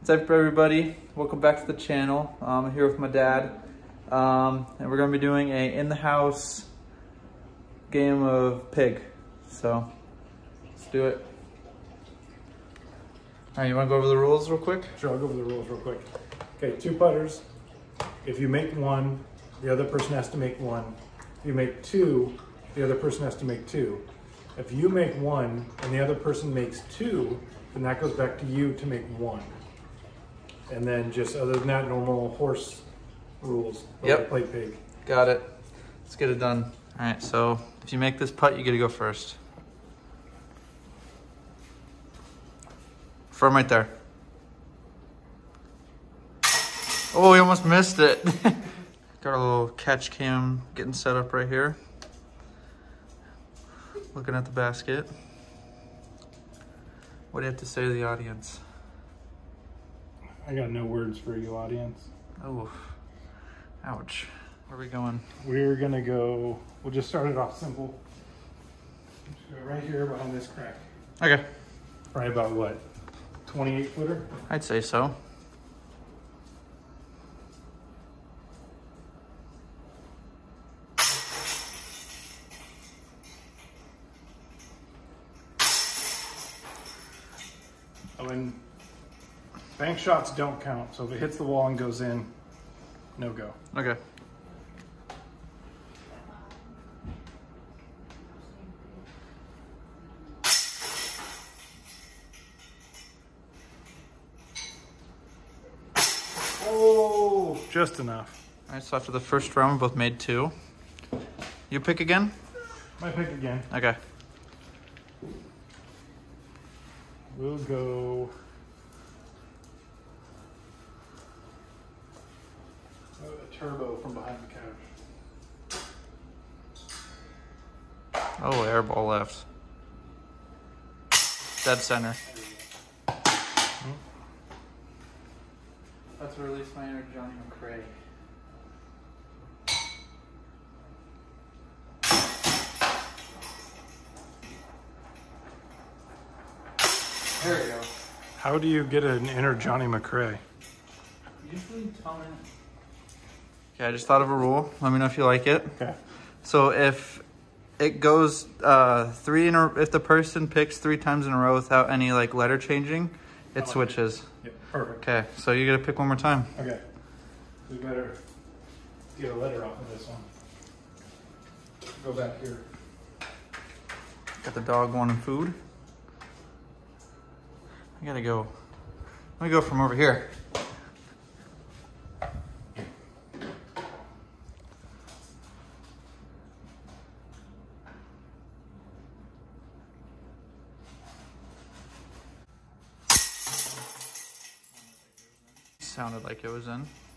What's up, everybody? Welcome back to the channel. I'm here with my dad, um, and we're gonna be doing a in-the-house game of pig. So let's do it. All right, you wanna go over the rules real quick? Sure, I'll go over the rules real quick. Okay, two putters. If you make one, the other person has to make one. If you make two, the other person has to make two. If you make one and the other person makes two, then that goes back to you to make one. And then just other than that, normal horse rules. Yep. Play pig. Got it. Let's get it done. All right, so if you make this putt, you get to go first. From right there. Oh, we almost missed it. Got a little catch cam getting set up right here. Looking at the basket. What do you have to say to the audience? I got no words for you, audience. Oh, ouch. Where are we going? We're gonna go. We'll just start it off simple. Just go right here behind this crack. Okay, Right about what? 28 footer. I'd say so. Shots don't count. So if it hits the wall and goes in, no go. Okay. Oh, just enough. All right, so after the first round, we both made two. You pick again? My pick again. Okay. We'll go. Oh, a turbo from behind the couch. Oh, air ball left. Dead center. That's to release my inner Johnny McRae. There we go. How do you get an inner Johnny McRae? Usually tell me. Okay, I just thought of a rule. Let me know if you like it. Okay. So if it goes uh, three in a, if the person picks three times in a row without any like letter changing, it Oh, switches. Yep, perfect. Okay, so you gotta pick one more time. Okay. We better get a letter off of this one. Go back here. Got the dog wanting food. I gotta go. Let me go from over here. Sounded like it was in.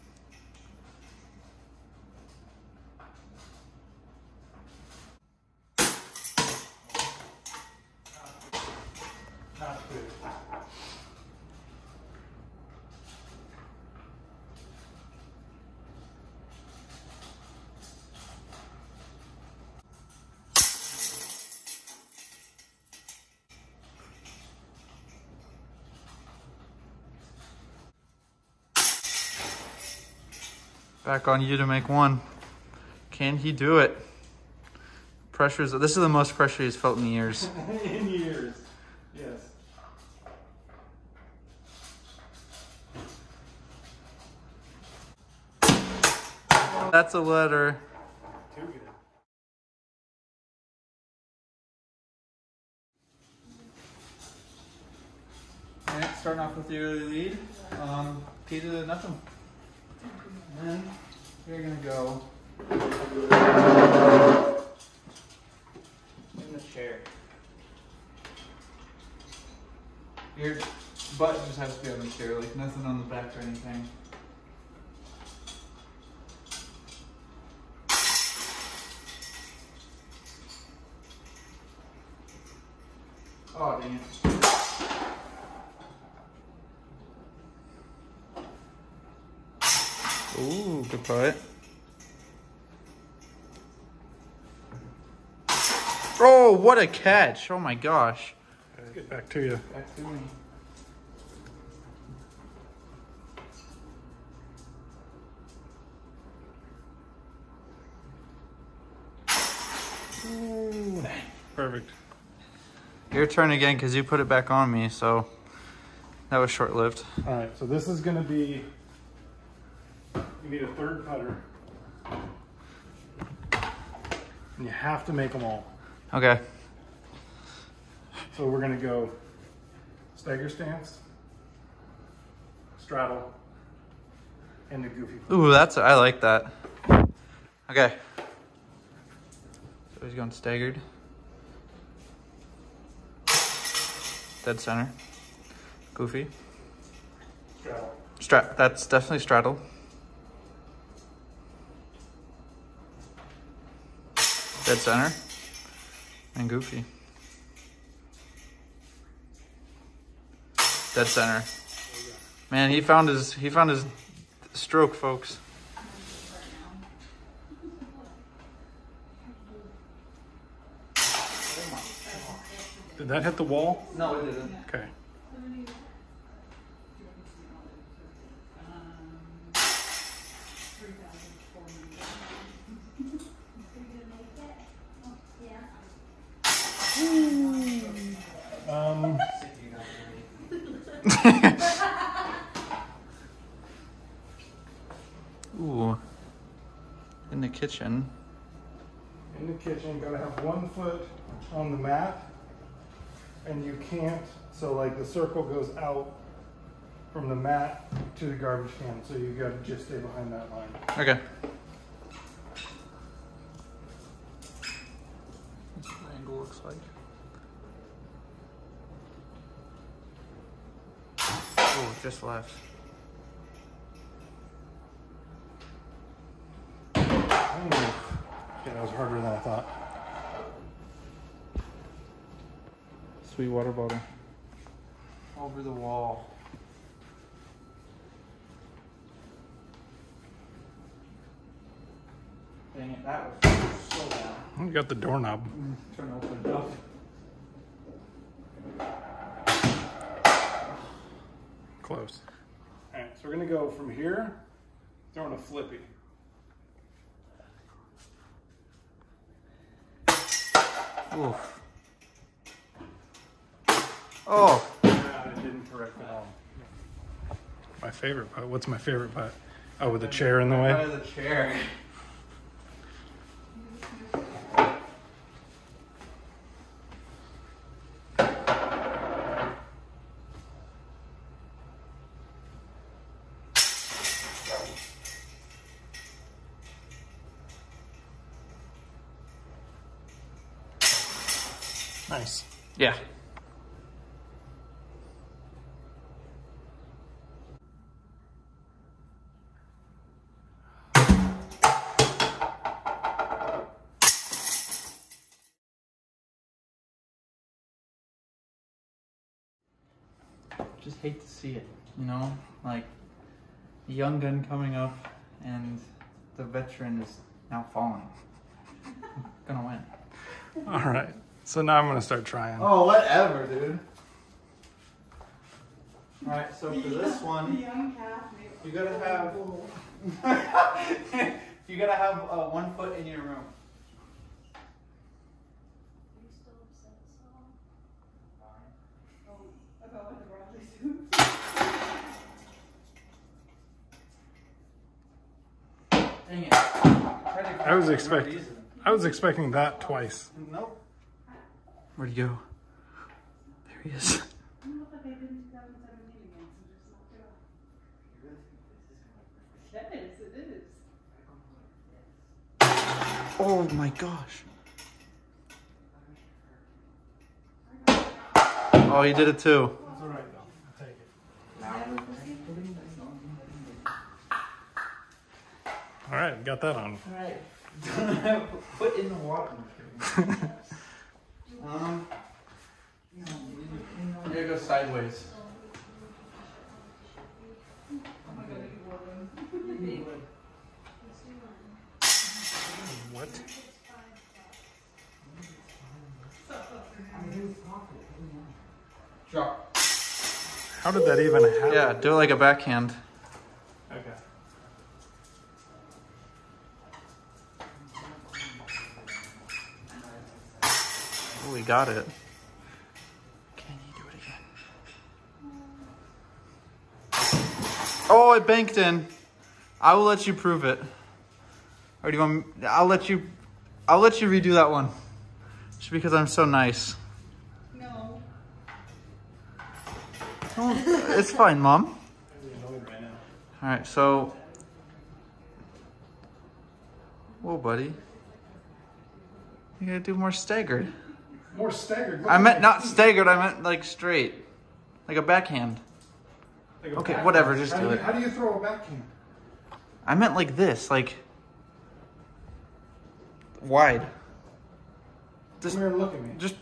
Back on you to make one. Can he do it? Pressure's, this is the most pressure he's felt in years. In years. Yes. That's a letter. Too good. All right, starting off with the early lead. Um, P to nothing. And then you're gonna go in the chair. Your butt just has to be on the chair, like nothing on the back or anything. to put. Oh, what a catch. Oh my gosh. Let's get back to you. Back to me. Perfect. Your turn again because you put it back on me, so that was short-lived. All right, so this is going to be you need a third putter. And you have to make them all. Okay. So we're going to go stagger stance, straddle, and the goofy. Ooh, that's I like that. Okay. So he's going staggered. Dead center. Goofy. Straddle. Stra that's definitely straddle. Dead center. And goofy. Dead center. Man, he found his he found his stroke, folks. Did that hit the wall? No, it didn't. Okay. Ooh. In the kitchen. in the kitchen, gotta have one foot on the mat, and you can't. So like the circle goes out from the mat to the garbage can, so you gotta just stay behind that line. Okay. That's what the angle looks like. Oh, just left. Ooh. Yeah, that was harder than I thought. Sweet water bottle. Over the wall. Dang it, that was so down. You got the doorknob. Turn open it up. Close. All right, so we're gonna go from here, throwing a flippy. Oof. Oh, Yeah, I didn't correct it all. My favorite putt. What's my favorite putt? Oh, with the chair in the way. the chair. Nice. Yeah. Just hate to see it, you know? Like, a young gun coming up and the veteran is now falling. Gonna win. All right. So now I'm gonna start trying. Oh, whatever, dude. Alright, so for this one, you gotta have. you gotta have uh, one foot in your room. Dang it. I was expecting. I was expecting that twice. Nope. Where'd he go? There he is. Yes, it is. Oh my gosh. Oh, he did it too. That's all right though. I'll take it. All right, got that on. Alright. Don't have foot in the water. um, here it goes sideways. What? Drop. How did that even happen? Yeah, do it like a backhand. Okay. We got it. Can you do it again? Oh, it banked in. I will let you prove it. Or do you want? me- I'll let you. I'll let you redo that one. Just because I'm so nice. No. Oh, it's fine, mom. Right. All right, so. Whoa, buddy. You gotta do more staggered. More staggered. I meant not staggered. I meant like straight, like a backhand. Like a Okay, backhand. whatever, just how do you, it. How do you throw a backhand? I meant like this, like wide. Just, Come here and look at me. just.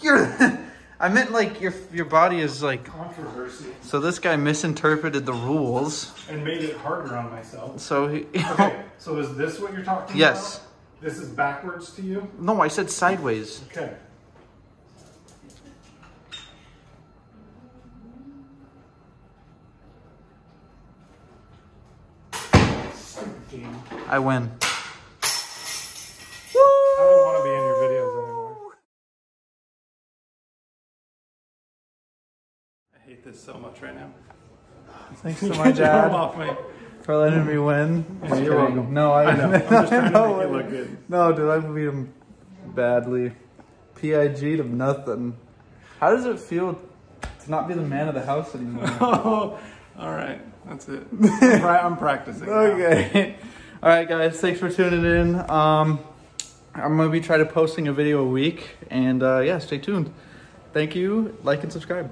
You're. I meant like your your body is like. Controversy. So this guy misinterpreted the rules. And made it harder on myself. So he. Okay, so is this what you're talking about? Yes. about? This is backwards to you? No, I said sideways. Okay. I win. I don't want to be in your videos anymore. I hate this so much right now. Thanks to my Get your arm dad off me. For letting me win. Yeah, you're welcome. No, I, I know. I'm just trying to make you look good. No, dude, I beat him badly. PIG'd him nothing. How does it feel to not be the man of the house anymore? Oh, all right. That's it. I'm, pra- I'm practicing. okay. All right, guys. Thanks for tuning in. Um, I'm gonna be trying to posting a video a week, and uh, yeah, stay tuned. Thank you. Like and subscribe.